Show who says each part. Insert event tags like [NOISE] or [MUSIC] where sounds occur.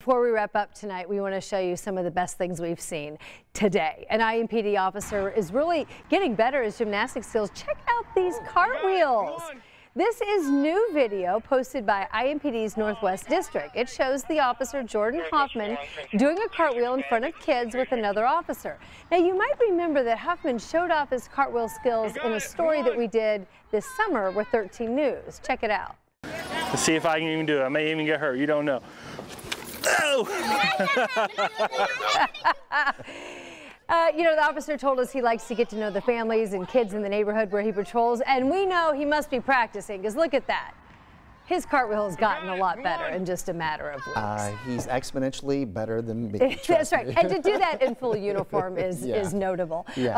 Speaker 1: Before we wrap up tonight, we want to show you some of the best things we've seen today. An IMPD officer is really getting better at his gymnastic skills. Check out these cartwheels. This is new video posted by IMPD's Northwest District. It shows the officer Jordan Hoffman doing a cartwheel in front of kids with another officer. Now you might remember that Hoffman showed off his cartwheel skills in a story that we did this summer with 13 News. Check it out.
Speaker 2: Let's see if I can even do it. I may even get hurt. You don't know. [LAUGHS]
Speaker 1: Uh, you know, the officer told us he likes to get to know the families and kids in the neighborhood where he patrols, and we know he must be practicing, because look at that. His cartwheel has gotten a lot better in just a matter of weeks.
Speaker 3: Uh, he's exponentially better than me. [LAUGHS]
Speaker 1: That's right. Me. and to do that in full [LAUGHS] uniform is, yeah. is notable.
Speaker 3: Yeah.